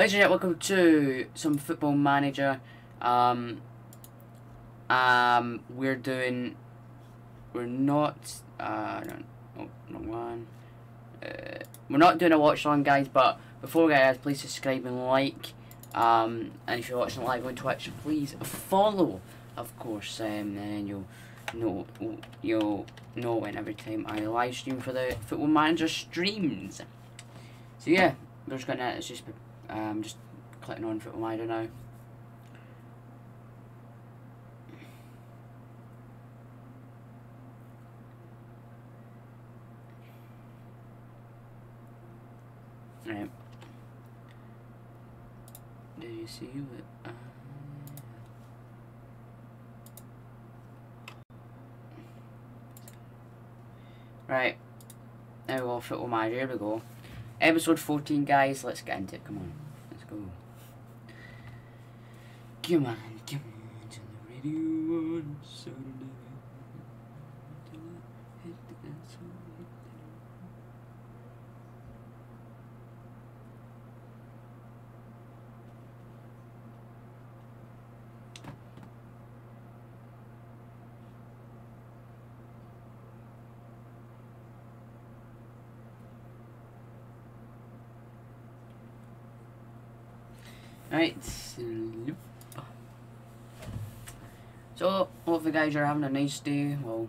Ladies and gentlemen, welcome to some Football Manager. Um, um, we're doing, we're not, uh, no, no, not one. Uh, we're not doing a watch along, guys, but before we guys, please subscribe and like. Um, and if you're watching live on Twitch, please follow, of course, um, and you'll know, you'll know when every time I live stream for the Football Manager streams. So yeah, we're just gonna, it's just, um, just clicking on Football Manager now. Right. Do you see what? Uh, right. Now we go football manager. Here we go. Episode 14, guys. Let's get into it. Come on. Let's go. Come on. Come on. Turn the radio on. Saturday. Right. So, hopefully guys you're having a nice day, well,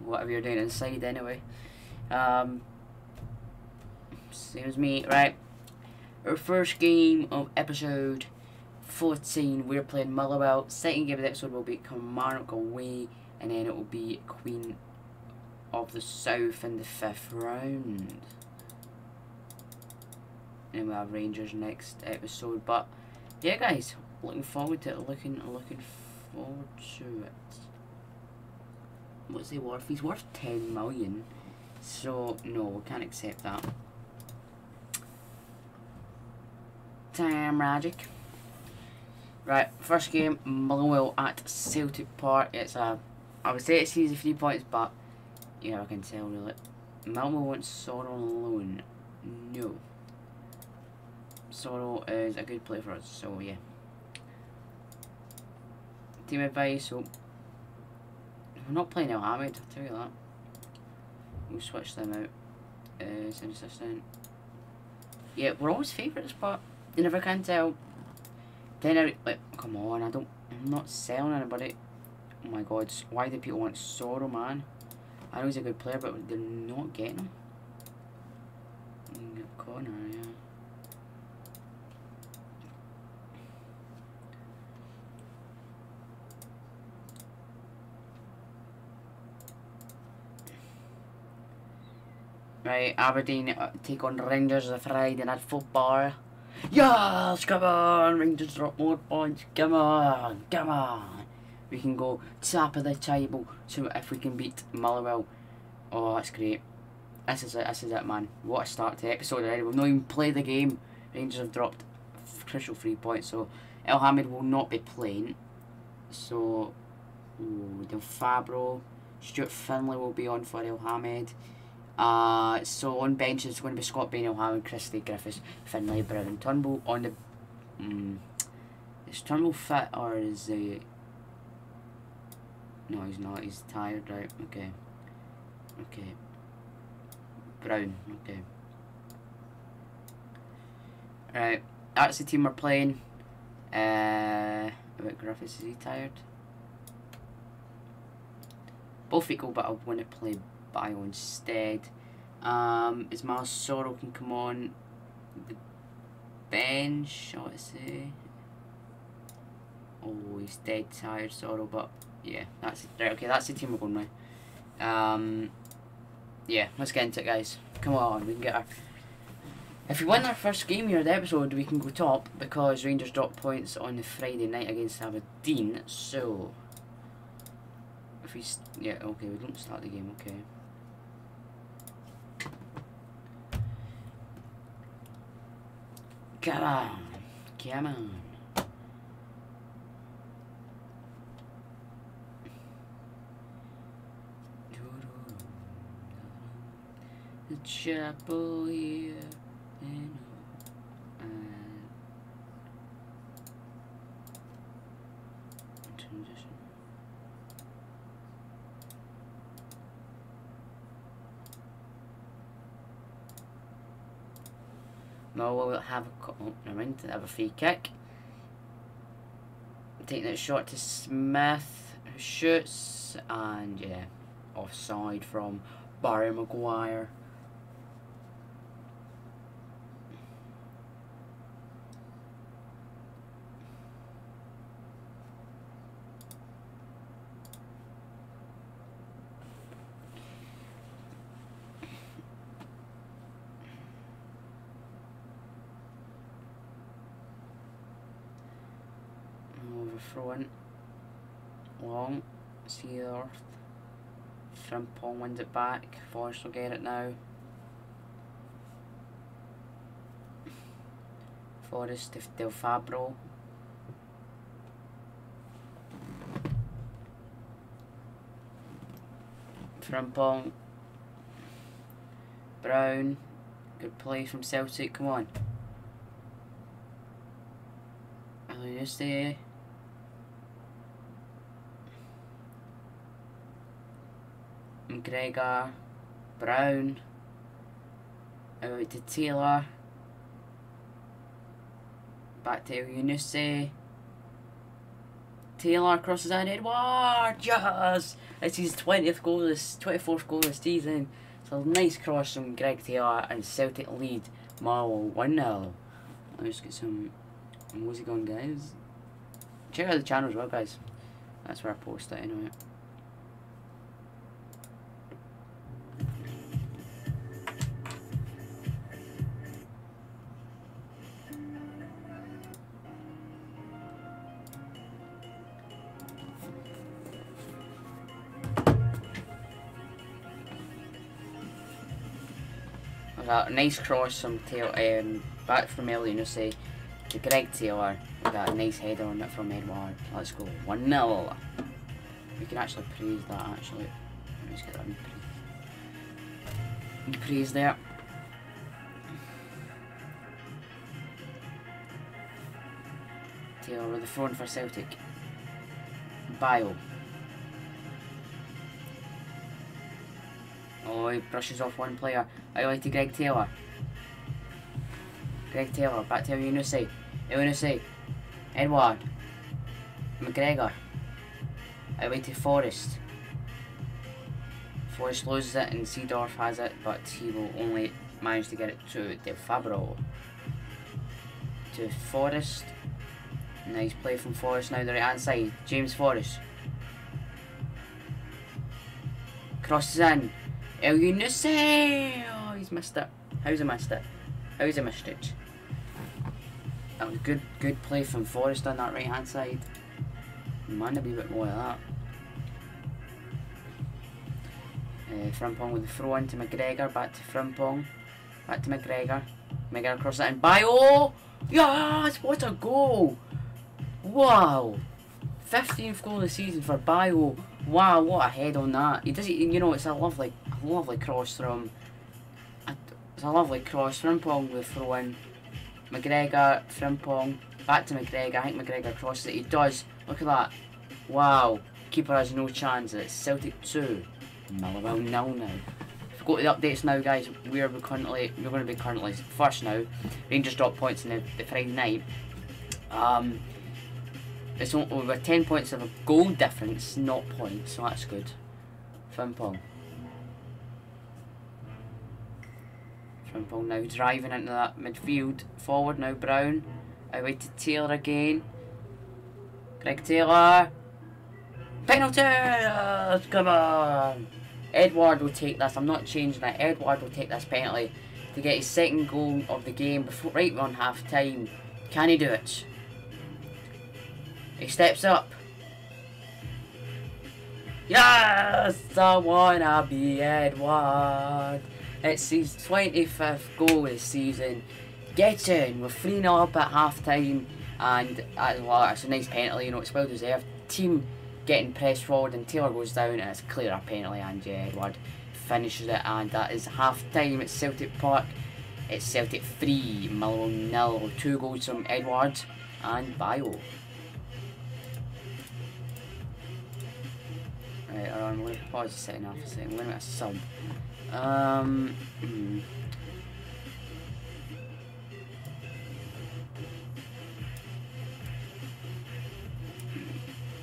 whatever you're doing inside anyway. Um, same as me, right. Our first game of episode 14, we're playing Motherwell. Second game of the episode will be Kilmarnock away, and then it will be Queen of the South in the fifth round. And we'll have Rangers next episode, but yeah, guys, looking forward to it. Looking, looking forward to it. What's he worth? He's worth 10 million. So, no, we can't accept that. Time magic. Right, first game, Motherwell at Celtic Park. It's a, I would say it's easy three points, but, yeah, I can tell really. Motherwell wants Soro on loan. No. Soro is a good player for us, so yeah. Team advice, so we're not playing Elhamed, I'll tell you that. We'll switch them out as an assistant. Yeah, we're always favourites, but you never can tell. Then, I, like, come on, I don't, I'm not selling anybody. Oh my god, why do people want Soro, man? I know he's a good player, but they're not getting him. Corner, eh yeah. Right, Aberdeen uh, take on Rangers the Friday night football. Yes, come on, Rangers drop more points. Come on, come on. We can go top of the table so if we can beat Motherwell. Oh, that's great. This is it, this is it, man. What a start to the episode already. We've not even played the game. Rangers have dropped crucial three points, so Elhamed will not be playing. So, ooh, Del Fabro, Stuart Finlay will be on for Elhamed. Uh, so on bench it's going to be Scott Bain, Howard, Christie, Griffiths, Finlay, Brown, Turnbull on the. Um, is Turnbull fit or is he? No, he's not. He's tired, right? Okay. Okay. Brown. Okay. Right. That's the team we're playing. Uh, about Griffiths, is he tired? Both equal, but I want to play Bio instead. Um, is Miles Soro can come on the bench, I want to say. Oh, he's dead tired, Soro, but yeah, that's it. Right, okay, that's the team we're going with. Um, yeah, let's get into it, guys. Come on, we can get our... If we win our first game here the episode, we can go top because Rangers dropped points on the Friday night against Aberdeen, so... If we... Yeah, okay, we don't start the game, okay. Come on. Come on. The chapel here and uh, Millwall will have a, oh, never mind, have a free kick. Taking it short to Smith, who shoots, and yeah, offside from Barry Maguire. front. Long. See the earth. Frimpong wins it back. Forrest will get it now. Forrest to Del Fabro. Frimpong. Brown. Good play from Celtic. Come on. Elucide. McGregor, Brown, out to Taylor, back to Elyounoussi, Taylor crosses in Edouard, yes! It's his 20th goal this, 24th goal this season. So nice cross from Greg Taylor and Celtic lead Marlow 1-0. Let me just get some music on guys. Check out the channel as well guys. That's where I post it anyway. A nice cross from Taylor, um, back from Elyounoussi to Greg Taylor. Got a nice header on it from Edouard. Let's go 1 0. We can actually praise that actually. Let's get that in praise. praise there. Taylor with the front for Celtic. Bio. He brushes off one player. I like to Greg Taylor. Greg Taylor, back to Elyounoussi. Elyounoussi. Edouard. McGregor. I like to Forrest. Forrest loses it and Seedorf has it, but he will only manage to get it to Del Fabro. To Forrest. Nice play from Forrest now the right hand side. James Forrest. Crosses in. Elyounoussi! Oh, he's missed it. How's he missed it? How's he missed it? That was good, good play from Forrest on that right hand side. Man, a wee bit more of that. Uh, Frimpong with the throw into McGregor, back to Frimpong, back to McGregor. McGregor across that and Bio! Yes! What a goal! Wow! 15th goal of the season for Bio. Wow, what a head on that. He does, you know, it's a lovely lovely cross from it's a lovely cross. Frimpong with throw in. McGregor, Frimpong, back to McGregor. I think McGregor crosses it. He does. Look at that. Wow. Keeper has no chance. It's Celtic 2. Motherwell nil now. If we go to the updates now, guys, we are currently we're going to be currently first now. Rangers drop points in the, the Friday night. Um, it's only, we've 10 points of a goal difference, not points, so that's good. Frimpong. Now driving into that midfield. Forward now, Brown. Away to Taylor again. Greg Taylor. Penalty! come on! Edouard will take this. I'm not changing that. Edouard will take this penalty to get his second goal of the game before right on half time. Can he do it? He steps up. Yes! I wanna be Edouard. It's his 25th goal this season. Gets in, we're 3 0 up at half time, and uh, well, it's a nice penalty, you know, it's well deserved. Team getting pressed forward, and Taylor goes down, and it's clear a penalty, and yeah, Edouard finishes it, and that is half time at Celtic Park. It's Celtic 3, Motherwell nil. Two goals from Edouard and Bio. Right, I'm going to pause the setting off a second. We're going to sub. Um. Hmm.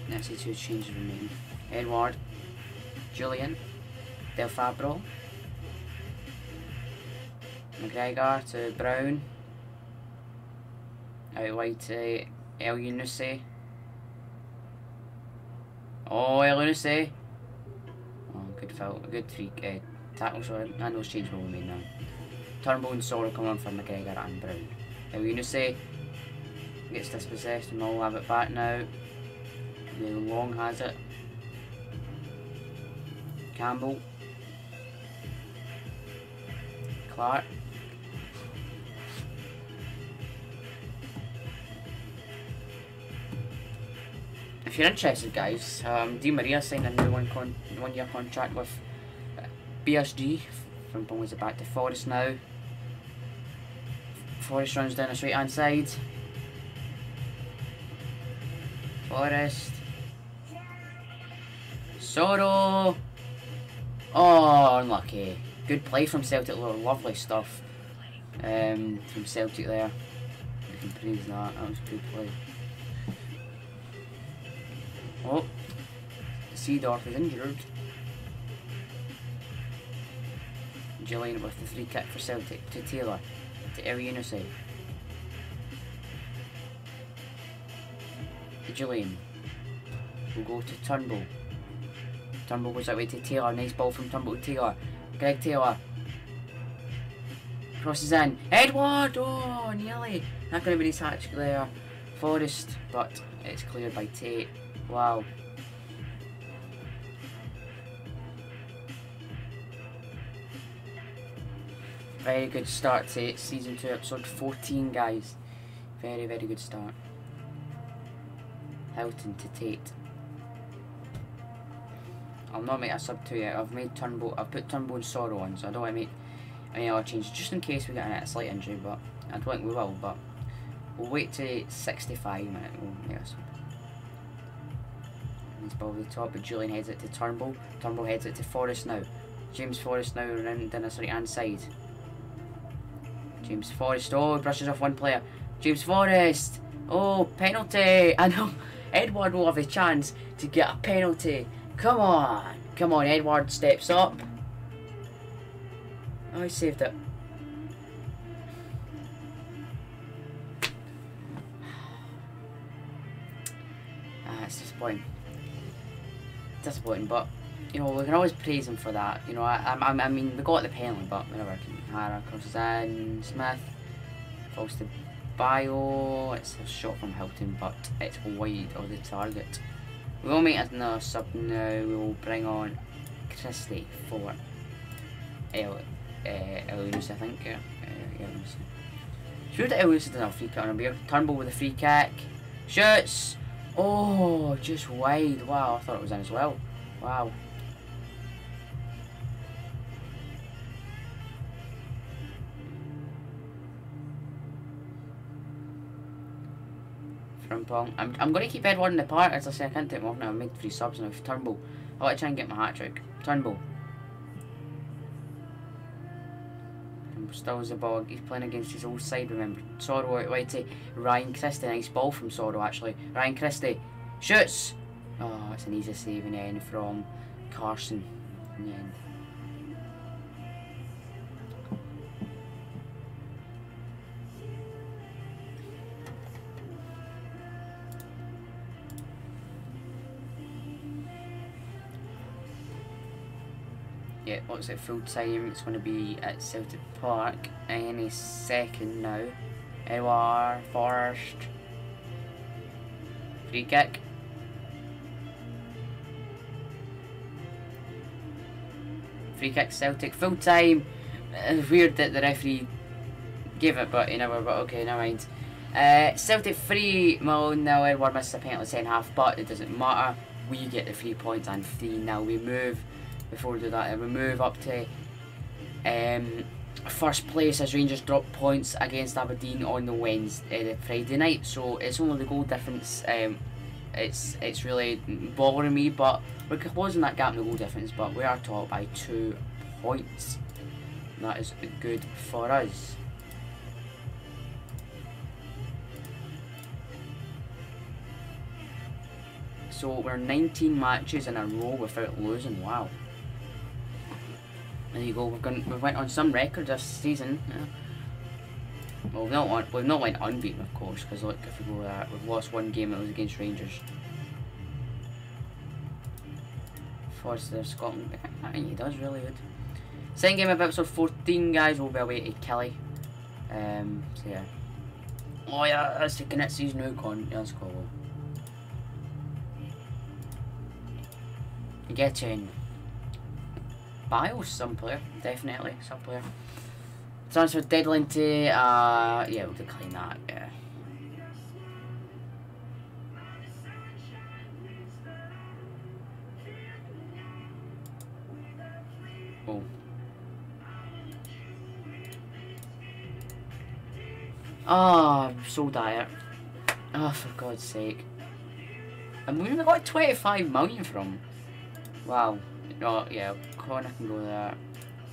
Nancy to change name. Edouard, Jullien, Del Fabro, McGregor to Brown, out wide to Elyounoussi. Oh, Elyounoussi! Oh, good foul, good three, uh, tackle, sorry, and those changes will be made now. Turnbull and Soro come on for McGregor and Brown. Elyounoussi gets dispossessed and all have it back now. The Long has it. Campbell. Clark. If you're interested, guys, um, Di Maria signed a new one con one year contract with PSG from Bones back to Forrest now. Forrest runs down the straight hand side. Forrest. Soro. Oh, unlucky. Good play from Celtic. Lovely stuff um, from Celtic there. We can praise that. That was good play. Oh, Seedorf is injured. Gillian with the free kick for Celtic to Taylor to Elyounoussi. Gillian will go to Turnbull. Turnbull goes that way to Taylor. Nice ball from Turnbull to Taylor. Greg Taylor. Crosses in. Edouard! Oh, nearly. Not going to be his hatch there. Forrest, but it's cleared by Tate. Wow. Very good start to season 2, episode 14, guys. Very, very good start. Houghton to Tate. I'll not make a sub 2 yet. I've made Turnbull, I've put Turnbull and Soro on, so I don't want to make any other changes, just in case we get a slight injury, but I don't think we will, but we'll wait to 65 minutes. We'll make a sub. He's the top, but Jullien heads it to Turnbull. Turnbull heads it to Forrest now. James Forrest now down the right hand side. James Forrest, oh, brushes off one player. James Forrest, oh, penalty. I know, Edouard will have a chance to get a penalty. Come on, come on, Edouard steps up. Oh, he saved it. Ah, it's disappointing disappointing, but you know we can always praise him for that. You know, I, I, I mean we got the penalty, but whatever. Hara crosses in, Smith falls to Bio. It's a shot from Hilton, but it's wide of the target. We will make another sub now. We will bring on Christie for El uh, I think. Yeah, uh, Elunus. That Elunus have a free kick on him. Turnbull with a free kick. Shoots. Oh, just wide. Wow, I thought it was in as well. Wow. Frimpong. I'm, I'm going to keep Edouard in the park. As I say, I can't take him off now. I made three subs now. Turnbull. I want to try and get my hat trick. Turnbull. Still as a ball. He's playing against his old side, remember. Soro out wide to Ryan Christie. Nice ball from Soro, actually. Ryan Christie shoots. Oh, it's an easy save in the end from Carson in the end. Yeah, what's it, full time, it's going to be at Celtic Park any second now. Edouard Forrest. Free kick. Free kick Celtic, full time. It's weird that the referee gave it, but you never, but okay, never mind. Uh, Celtic free, Malone now, Edouard missed a penalty second half, but it doesn't matter. We get the three points and three now. We move before we do that, we move up to um, first place as Rangers drop points against Aberdeen on the Wednesday, uh, Friday night. So it's only the goal difference. Um, it's it's really bothering me, but we're closing that gap in the goal difference. But we are top by two points. That is good for us. So we're 19 matches in a row without losing. Wow. There you go. We've gone. We've went on some record this season. Yeah. Well, we've not won, we've not went unbeaten, of course, because look, if we go that, we've lost one game. It was against Rangers. Forster, Scotland. I think he does really good. Second game of episode 14, guys. We'll be away to Killie. Um. So yeah. Oh yeah, that's the Knitsy's new con. Yeah, that's cool. Getting Bios, some player, definitely, some player. Transfer deadline to, uh, yeah, we'll decline that, yeah. Oh. Oh, I'm so dire. Oh, for God's sake. And we got 25 million from. Wow. No, yeah, Connor can go there.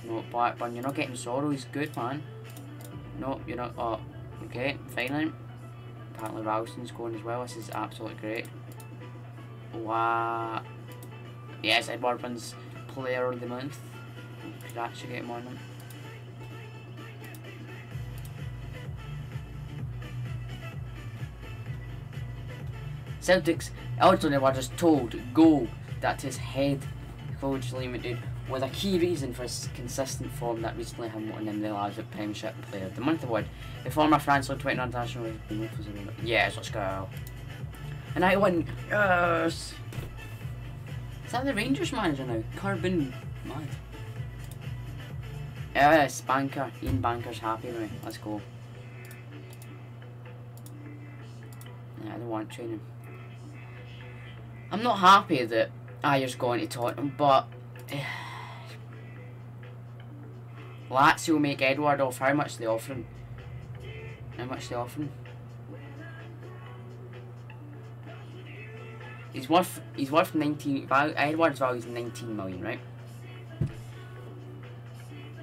No, Blackburn, you're not getting Soro, he's good, man. No, you're not. Oh, okay, fine Apparently Ralston's going as well, this is absolutely great. Wow. Yes, Edouard Player of the Month. Could actually get him on them. Celtics, Elton were just told, go, that his head coach Limited was a key reason for his consistent form that recently had won him the Elaborate Premiership Player of the Month award. The former France under 20 international Yes, let's go. And I won. Yes. Is that the Rangers manager now? Carbon mad. Yes, Banker. Ian Banker's happy with me. Let's go. Yeah, I don't want training. I'm not happy that Ajer's going to Tottenham, but eh, Lazio make Edouard off. How much they offering? How much they offering? He's worth he's worth 19 value Edouard's value is 19 million, right?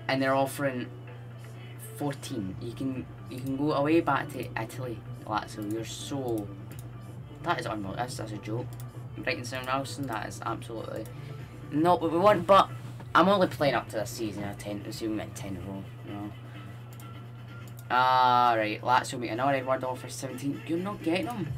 And they're offering 14. You can you can go away back to Italy, Lazio. You're so that is unbelievable. That's, that's a joke. Brighton St and that is absolutely not what we want, but I'm only playing up to this season. I tend to assume at 10 of all, you know. Ah, right. Lazio meet another Edouard offer 17. You're not getting them.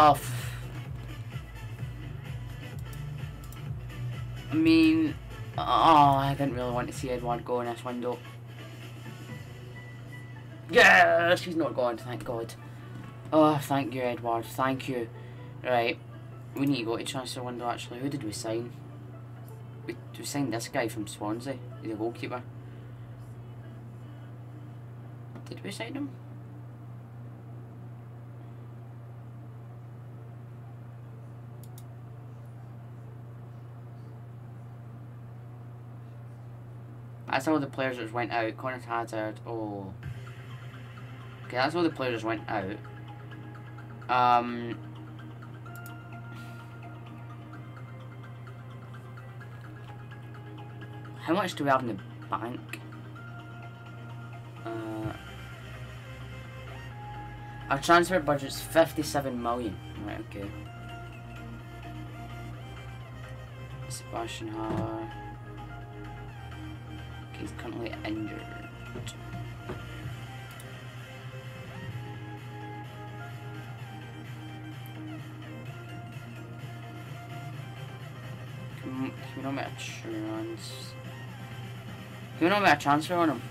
Off. I mean, oh, I didn't really want to see Edouard go in this window. Yes, he's not gone, thank God. Oh, thank you, Edouard, thank you. Right, we need to go to transfer window actually. Who did we sign? We, we signed this guy from Swansea, he's a goalkeeper. Did we sign him? That's all the players that went out. Conor Hazard. Oh. Okay, that's all the players went out. Um. How much do we have in the bank? Uh, our transfer budget's 57 million. Right, okay. Sebastian Haller. He's currently injured. Can, we not make a trans... Can we not make a him?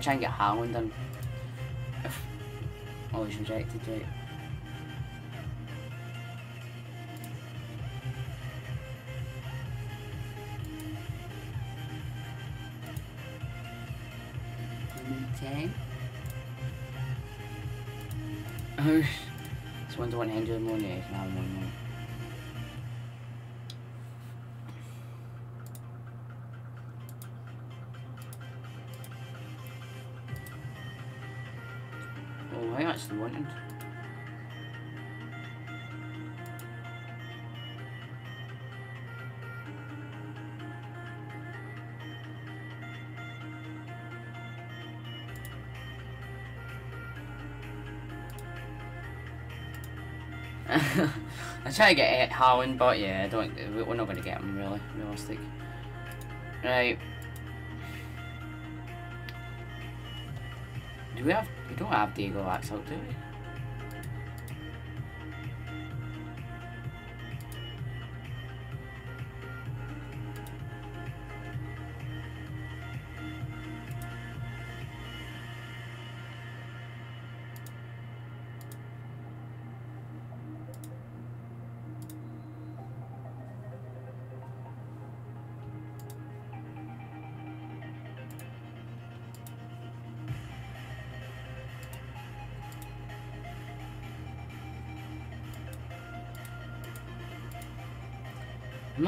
Try and get Haaland in. He's rejected, right. I try to get Harwin, but yeah, I don't. We're not going to get him really realistic. Right. Do we have? We don't have Diego Axel, do we?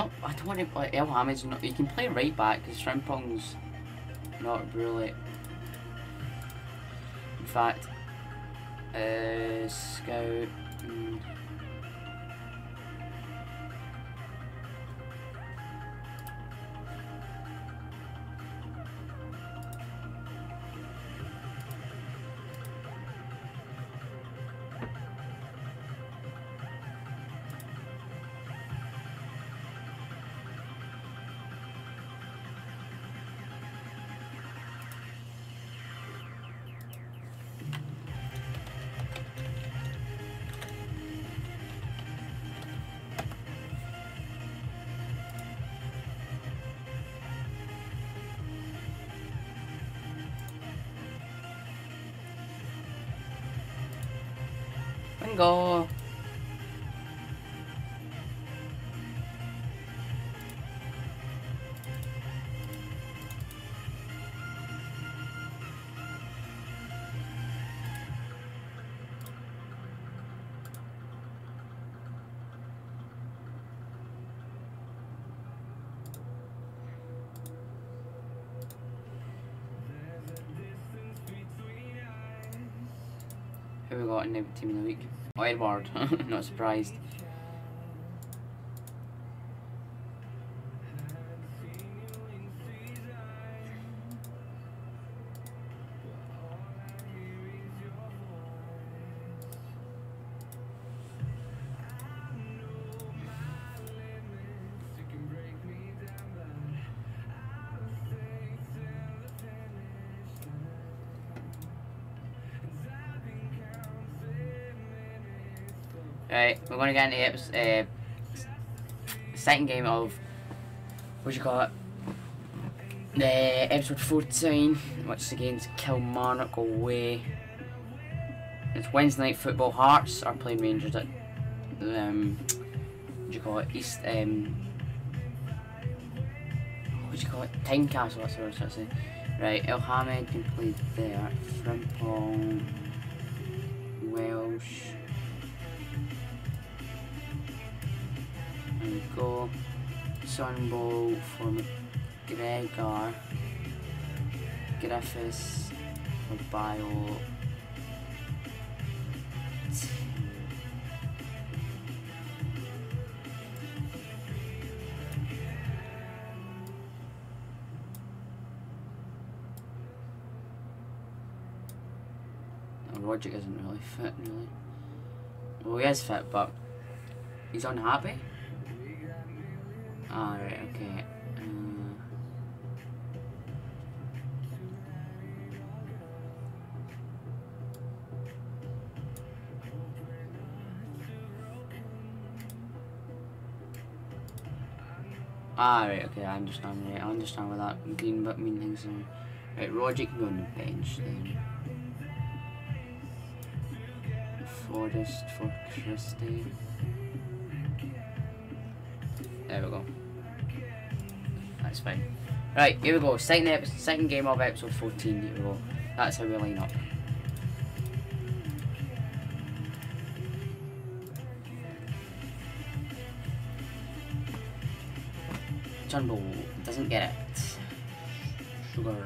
No, I don't want to play Elhamed's not. You can play right back because Frimpong's not really. In fact, uh, Scout. Mm, Bingo! Who we the team of the week? Edouard. Not surprised. We're gonna get into the uh, second game of what you call it? The episode 14, which is against Kilmarnock away. It's Wednesday night football. Hearts are playing Rangers at um, what you call it? East um, what you call it? Tynecastle. That's what I was to. Right, Elhamed can play there. Frimpong, Welsh. And go Sunbow for McGregor, Griffiths for Bio. Roger isn't really fit, really. Well, he is fit, but he's unhappy. Alright, okay. Uh, Alright, okay, I understand, right, I understand what that green but mean things are. Right, Roger can go on the bench then. Forrest for Christie. There we go. That's fine. Right, here we go. Second episode, second game of episode 14. Here we go. That's how we line up. Turnbull doesn't get it. Sugar.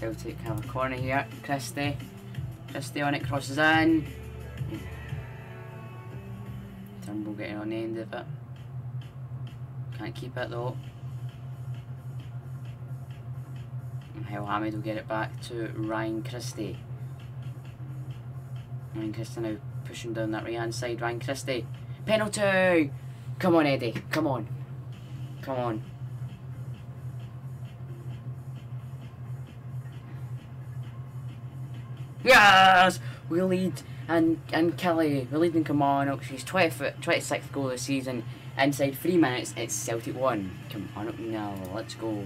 Celtic have a corner here. Christie. Christie on it, crosses in. Turnbull getting on the end of it. Can't keep it though. And Hamid will get it back to Ryan Christie. Ryan Christie now pushing down that right hand side. Ryan Christie. Penalty! Come on, Eddie. Come on. Come on. Yes! We lead and and Killie, we lead in Kilmarnock. She's 20, 26th goal of the season. Inside three minutes, it's Celtic 1. Kilmarnock now. Let's go.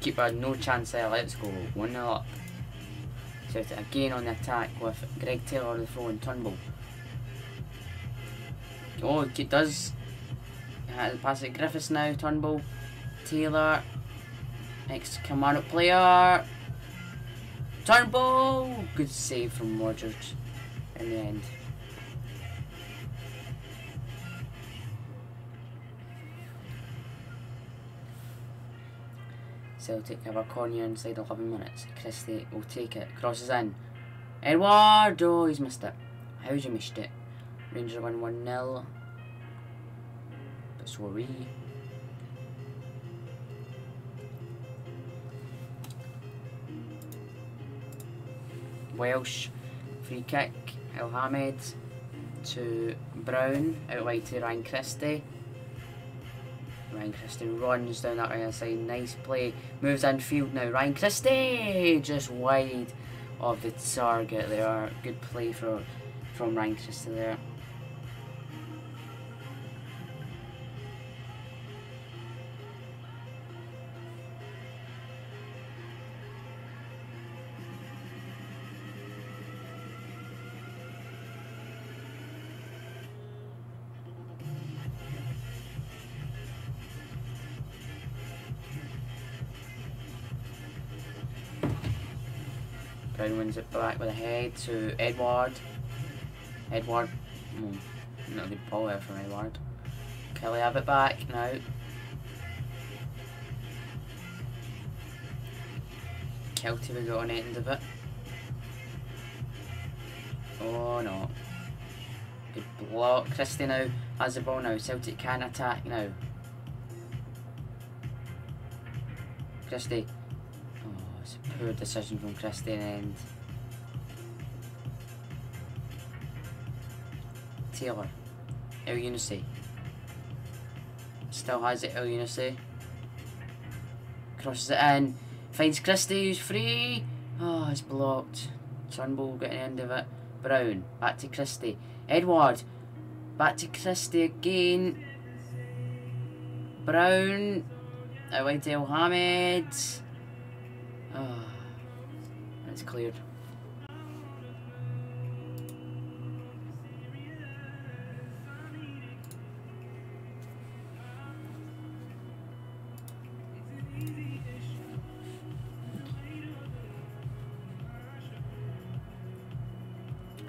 Keeper, no chance there. Let's go. 1 0 up. Celtic again on the attack with Greg Taylor on the phone. Turnbull. Oh, it does. Uh, pass it Griffiths now. Turnbull. Taylor. Next Kilmarnock player. Turnbull! Good save from Rogers in the end. Celtic have a corner inside 11 minutes. Christie will take it. Crosses in. Edouard! He's missed it. How's he missed it? Rangers win 1 0. But so are we. Welsh free kick. Elhamed to Brown. Out wide to Ryan Christie. Ryan Christie runs down that right side. Nice play. Moves infield now. Ryan Christie just wide of the target there. Good play for, from Ryan Christie there. Wins it back with a head to Edouard. Edouard. Mm, not a good ball there from Edouard. Killie have it back now. Kelty will go on end of it. Oh no. Good block. Christie now has the ball now. Celtic can attack now. Christie poor decision from Christian and Taylor. Elyounoussi. Still has it, Elyounoussi. Crosses it in. Finds Christie who's free. Oh, it's blocked. Turnbull getting the end of it. Brown. Back to Christie. Edward. Back to Christie again. Brown. Away to Elhamed. Oh, ah, it's cleared.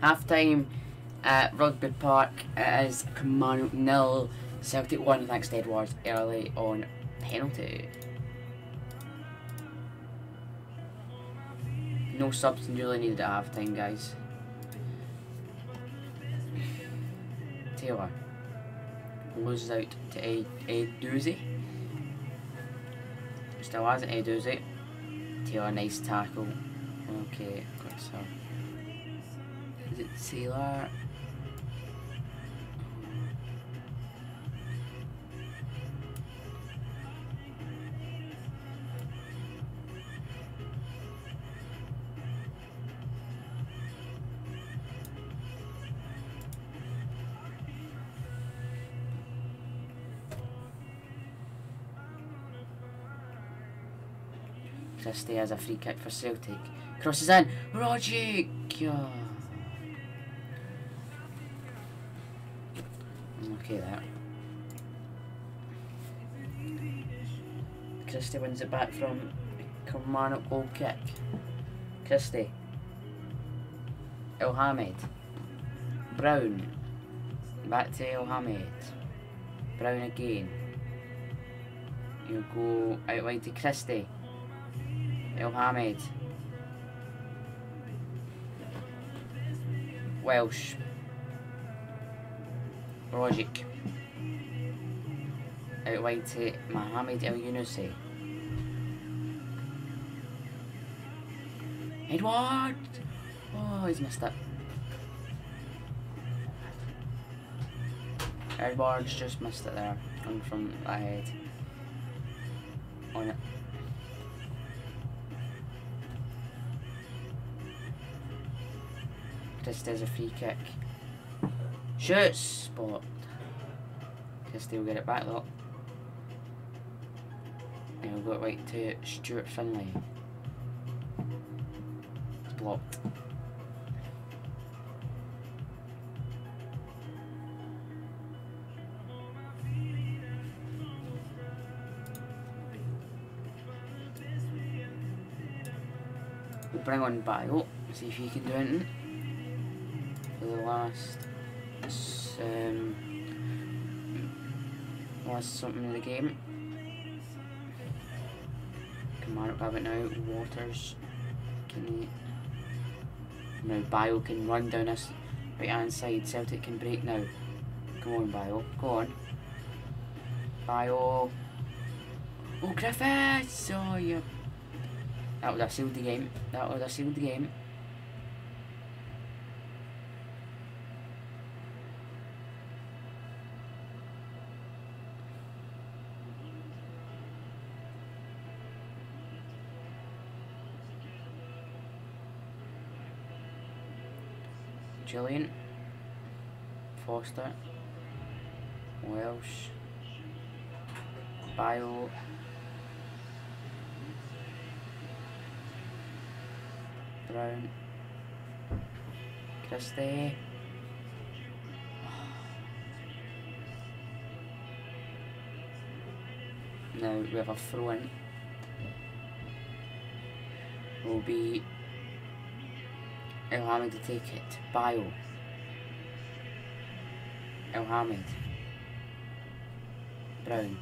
Half time at Rugby Park is Kilmarnock nil, Celtic 1 thanks to Edouard's early on penalty. No subs really needed at half time, guys. Taylor loses out to a Edozie. Still has it, doozy. Taylor, nice tackle. Okay, got so. Is it Taylor? Christie has a free kick for Celtic. Crosses in. Rogic! Okay, there. Christie wins it back from Kilmarnock goal kick. Christie. Elhamed. Brown. Back to Elhamed. Brown again. He'll go out wide to Christie. Elhamed. Welsh. Rogic. Out oh, wide uh, to Mohamed El Yunusi. Edouard! Oh, he's missed it. Edouard's just missed it there, coming from ahead. On it. Oh, just as a free kick. Shoots! Spot. Christie will get it back though. And we'll go right to Stuart Findlay. It's blocked. We'll bring on Bio, see if he can do anything for the last um, last something in the game. Can Mark have it now? Waters can now Bio can run down this right hand side. Celtic can break now. Come on Bio, go on. Bio Oh Griffiths! Oh you that would have sealed the game. That would have sealed the game. Jullien Forster Welsh Bio Brown. Christie. Now we have a throw in. Will be Elhamed to take it. Bio. Elhamed. Brown.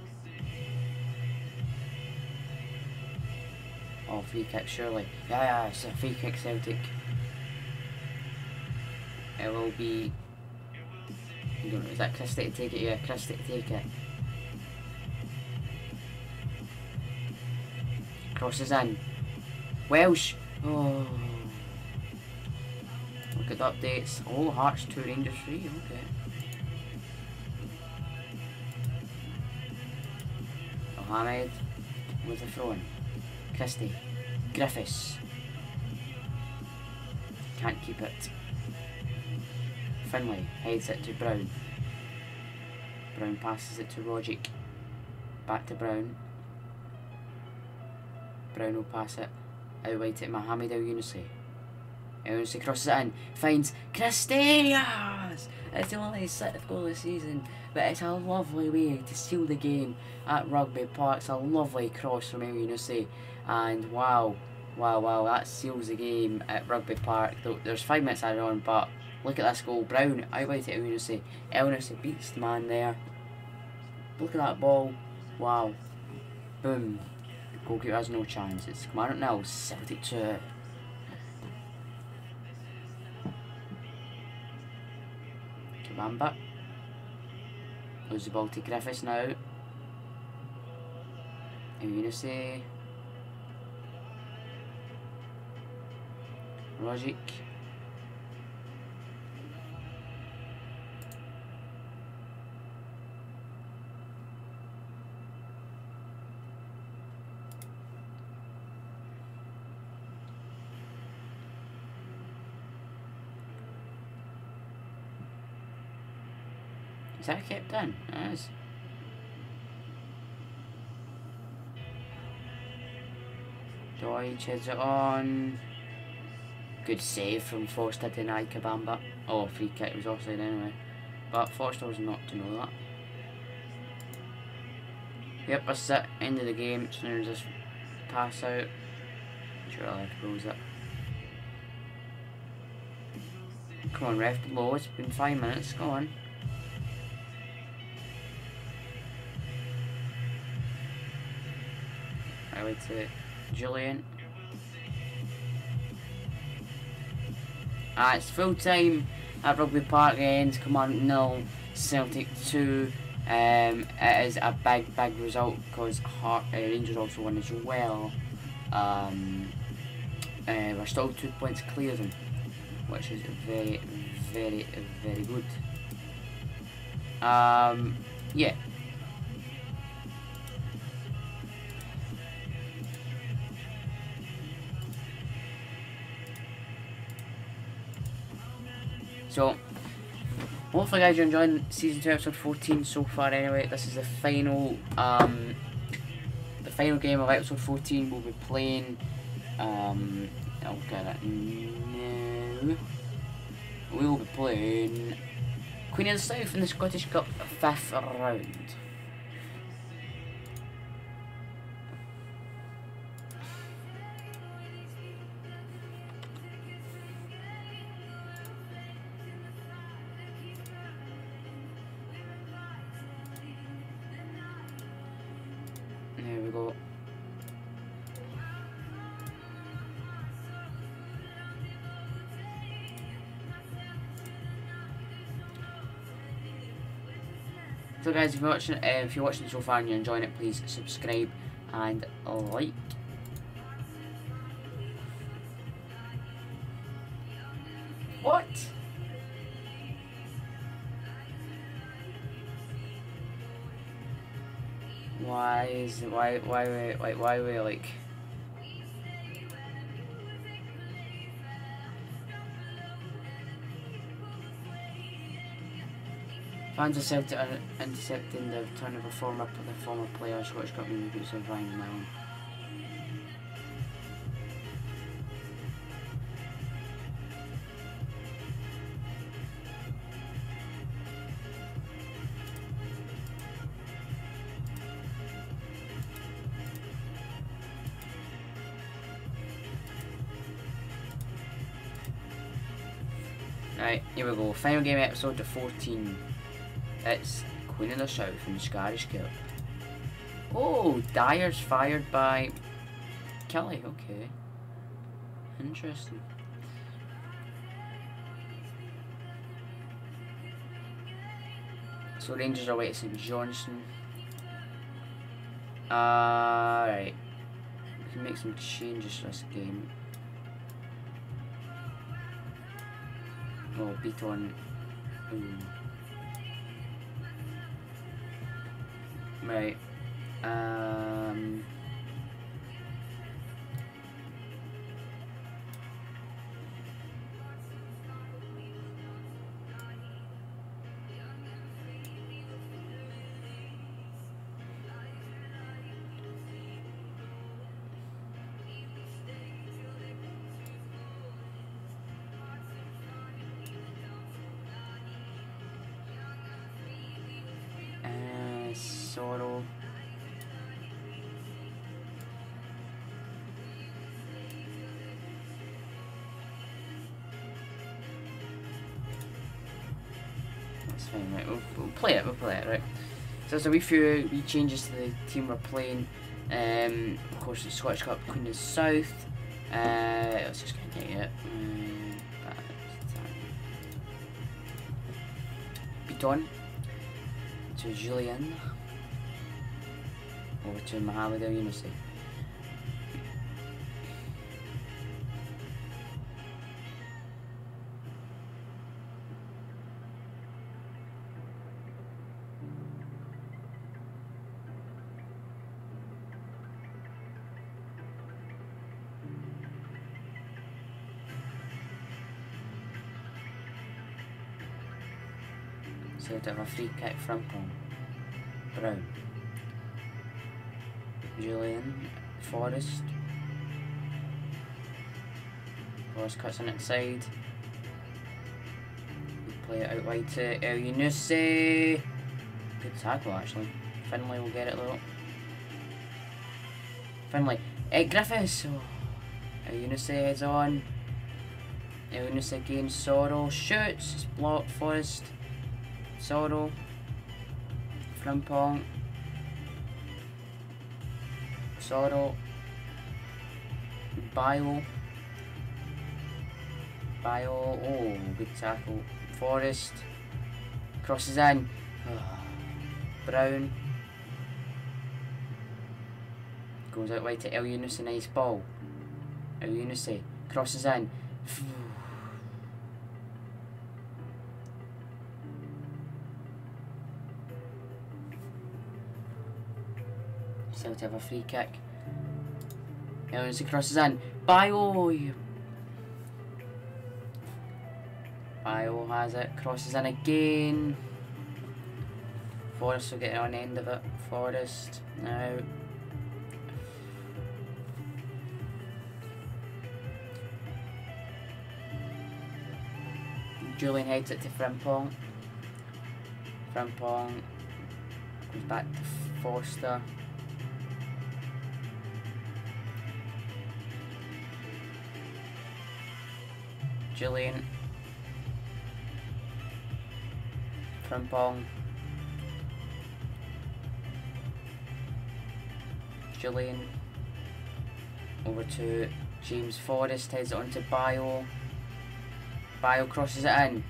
Oh, free kick, surely. Yeah, yeah, it's a free kick, Celtic. It will be... Don't know, is that Christie to take it? Yeah, Christie to take it. Crosses in. Welsh! Oh... Look at the updates. Oh, Hearts 2, Rangers 3, okay. Mohamed with the throw in. Christie. Griffiths. Can't keep it. Findlay heads it to Brown. Brown passes it to Rogic. Back to Brown. Brown will pass it out wide to Mohamed Elyounoussi. Owens crosses it and finds Cristianos. It's the only sixth goal of the season, but it's a lovely way to seal the game at Rugby Park. It's a lovely cross from Elyounoussi, and wow, wow, wow, that seals the game at Rugby Park. There's five minutes added on, but look at this goal. Brown outwide to Elyounoussi. El Yunusi beats the man there. Look at that ball. Wow. Boom. The goalkeeper has no chance. It's Commandant now, 72. Lambert. Lose the ball to Griffiths now. Unisi. Rogic. Is that kept in? It is. Deutsch it on. Good save from Forster to deny Kabamba. Oh, free kick was offside anyway. But Forster was not to know that. Yep, that's it. End of the game. So now just pass out. Sure, to close it. Come on, ref, Low. It's been five minutes. Go on. Away to Jullien. Uh, it's full time at Rugby Park ends. Come on, nil. Celtic two. Um, it is a big, big result because Heart uh, Rangers also won as well. Um, uh, we're still two points clear them, which is very, very, very good. Um, yeah. So, hopefully guys you're enjoying season 2 episode 14 so far anyway. This is the final, um, the final game of episode 14 we'll be playing, um, I'll get it now. We will be playing Queen of the South in the Scottish Cup 5th round. Guys, if you're watching, uh, if you're watching so far and you're enjoying it, please subscribe and like. What? Why is why why we like why we like? Fans of Celtic are intercepting the return of a former the former player Scottish Cup boots of Ryan Mallon. Right, here we go. Final game episode to 14. It's Queen of the South in the Scottish Cup. Oh, Dyer's fired by Kelly. Okay. Interesting. So Rangers are away to St Johnstone. Alright. we can make some changes to this game. Oh, beat on. Ooh. Right. Um. Right? We'll, we'll play it. We'll play it, right? So there's a wee few wee changes to the team we're playing. Um, of course, the Scottish Cup, Queen of South. Uh, let's just get it. Um, Bitton to Jullien over to Mohamed Elyounoussi. To have a free kick from home. Brown. Jullien. Forrest. Forrest cuts on its side. We play it out wide to Elyounoussi. Good tackle actually. Findlay will get it though. Findlay. Ed Griffiths. Oh. Elyounoussi heads on. Elyounoussi again. Soro shoots. It's blocked. Forrest. Soro, Frimpong, Soro, Bio. Bio. Oh, good tackle. Forrest. Crosses in. Brown. Goes out wide to El a nice ball. El Yunus crosses in. Still to have a free kick. El crosses in. Bio! Bio has it, crosses in again. Forrest will get on the end of it. Forrest now. Jullien heads it to Frimpong. Frimpong goes back to Forster. Jullien. Frimpong. Jullien. Over to James Forrest, heads it on to Bio. Bio crosses it in.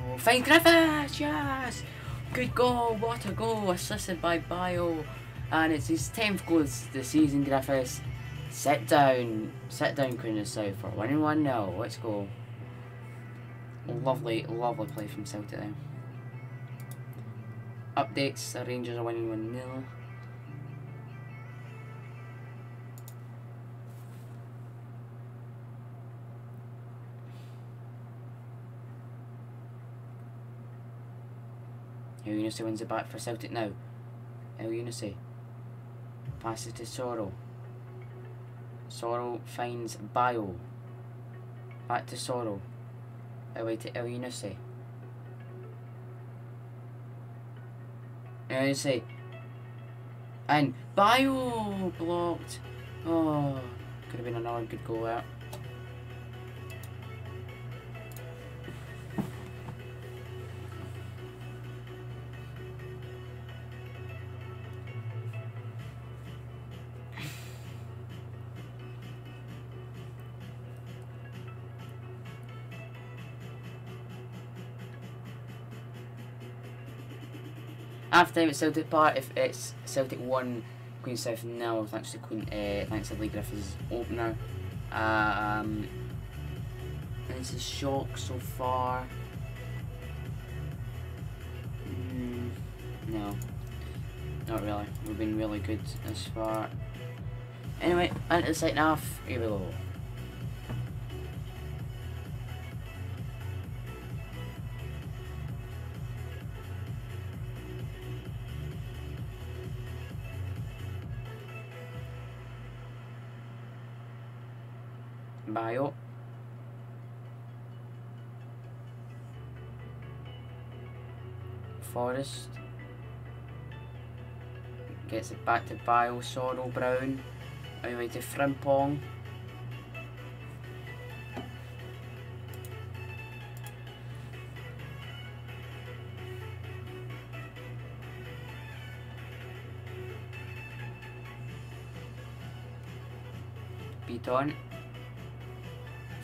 Oh, find Griffiths, yes! Good goal, what a goal, assisted by Bio. And it's his 10th goal this season, Griffiths. Sit down, sit down, Queen of South for winning 1 0. Let's go. Lovely, lovely play from Celtic there. Updates, the Rangers are winning 1 0. Elyounoussi wins it back for Celtic now. Elyounoussi passes to Soro. Soro finds Bio. Back to Soro. Away to Elyounoussi. El Unisi. And Bio blocked. Oh, could have been another good goal out. After time at Celtic Park, if it's Celtic 1, Queen South nil, thanks to Queen, uh, thanks to Leigh Griffiths' opener. Um, this is shock so far. Mm, no, not really. We've been really good as far. Anyway, into the second half, here we go. Forrest. Gets it back to Bio, Soro, Brown. Anyway to Frimpong. Beaton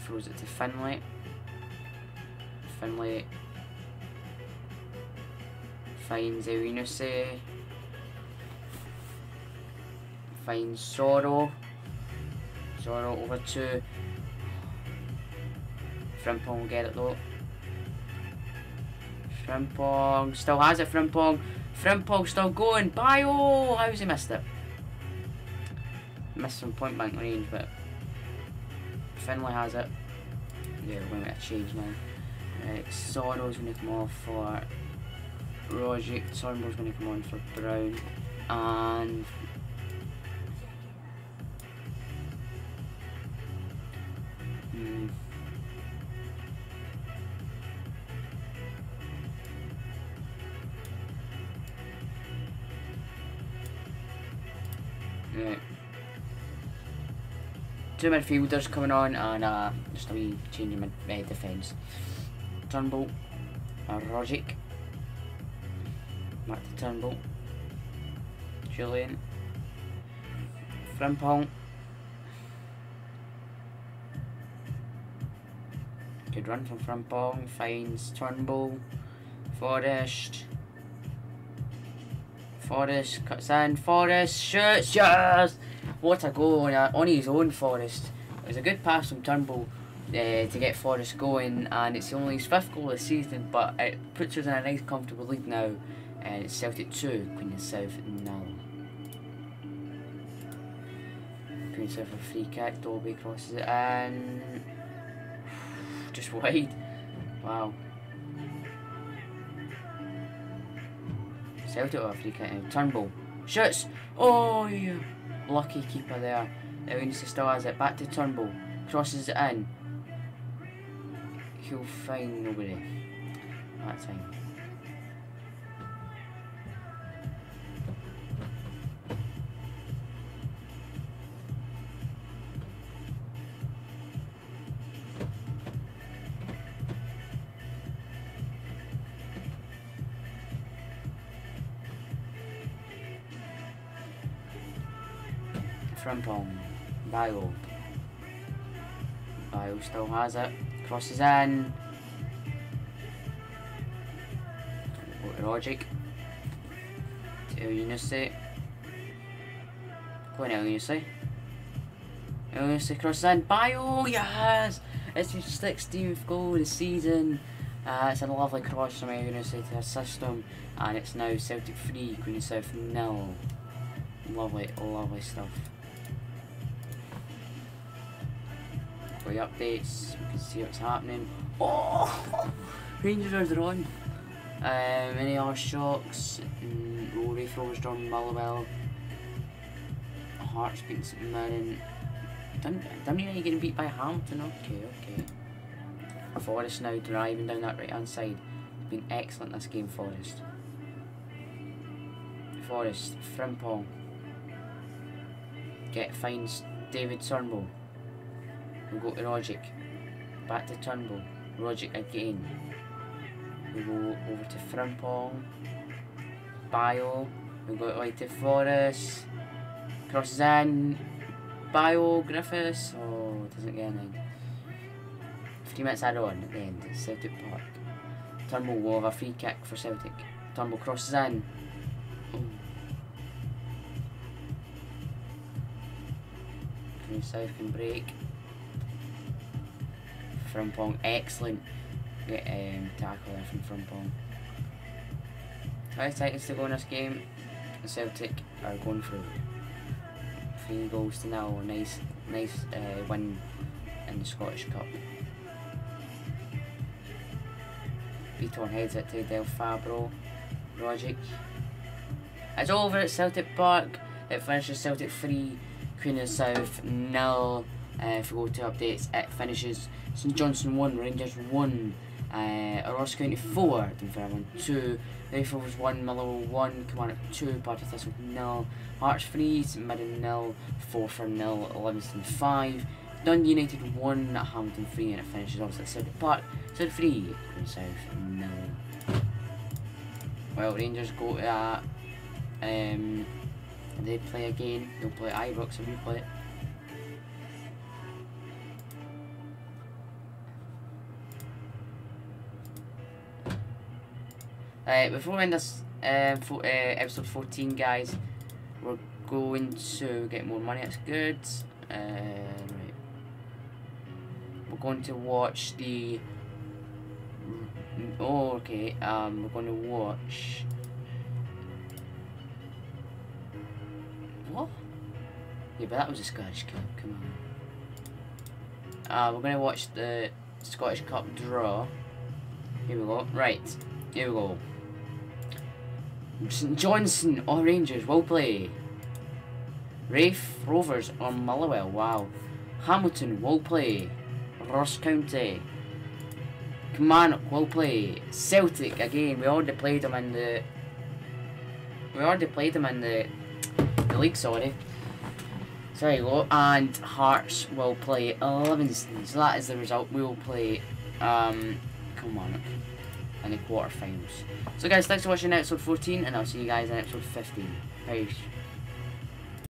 throws it to Findlay. Findlay finds Ewinuse. Eh. Finds Soro. Soro over to Frimpong will get it though. Frimpong still has it, Frimpong. Frimpong still going. Bio! How's he missed it? Missed some point blank range, but Findlay has it. Yeah, we're going to change now. Right, Soro's going to come off for Rogic. Soro's going to come on for Brown. And. Right two midfielders coming on and uh, just a wee change in my uh, defence. Turnbull, uh, Rogic, to Turnbull, Jullien, Frimpong, Good run from Frimpong. Finds Turnbull. Forrest. Forrest cuts in. Forrest shoots. Yes! What a goal on, on his own, Forrest. It was a good pass from Turnbull uh, to get Forrest going, and it's only his fifth goal this season, but it puts us in a nice, comfortable lead now. And it's Celtic 2, Queen of South 0. Queen of South free kick, Dolby crosses it in. Just wide. Wow. Celtic a free kick now. Turnbull. Shoots! Oh, yeah. Lucky keeper there. Eunice still has it. Back to Turnbull. Crosses it in. He'll find nobody. That time. Bio. Bio still has it. Crosses in. Rogic. To Eunice. Go on, Eunice. Eunice crosses in. Bio, yes! It's his 16th goal of the season. Uh, it's a lovely cross from Eunice to assist him. And it's now Celtic 3, Queen of South nil. Lovely, lovely stuff. Updates, we can see what's happening. Oh! Rangers are on. Um, any other shocks? Mm, Rory throws John Motherwell. Hearts beating St Mirren. Dunedin getting beat by Hamilton. Okay, okay. Forrest now driving down that right hand side. Been excellent this game, Forrest. Forrest, Frimpong. Get finds David Turnbull. We go to Rogic. Back to Turnbull. Rogic again. We go over to Frimpong. Bio. We go right to Forrest. Crosses in. Bio Griffiths. Oh, doesn't get anything. Three minutes added on at the end. Celtic Park. Turnbull will have a free kick for Celtic. Turnbull crosses in. South can break. Frimpong, excellent um, tackle there from Frimpong. 20 seconds to go in this game. Celtic are going for three goals to nil. Nice, nice uh, win in the Scottish Cup. Beaton heads it to Del Fabro. Rogic. It's over at Celtic Park. It finishes Celtic 3, Queen of the South nil. Uh, if we go to updates, it finishes St Johnstone 1, Rangers 1, uh, Ross County 4, Dunfermline 2, Rifles 1, Motherwell 1, Kilmarnock 2, Partick Thistle 0, Hearts 3, St Mirren 0, Forfar 0, Livingston 5, Dundee United 1, Hamilton 3, and it finishes off at Celtic Park, Celtic 3, Queen South 0. Well, Rangers go to that. Um, they play again. They'll play Ibrox if we play it. Uh, before we end this uh, for, uh, episode 14, guys, we're going to get more money. That's good. Uh, right. We're going to watch the. Oh, okay. Um, we're going to watch. What? Yeah, but that was a Scottish Cup. Come on. Uh, we're going to watch the Scottish Cup draw. Here we go. Right. Here we go. St Johnstone or Rangers will play. Raith Rovers or Motherwell. Wow. Hamilton will play. Ross County. Kilmarnock will play. Celtic again. We already played them in the. We already played them in the, the league. Sorry. So there you go. And Hearts will play Livingston. So that is the result. We will play. Um, Kilmarnock in the quarterfinals. So guys, thanks for watching episode 14, and I'll see you guys in episode 15. Peace.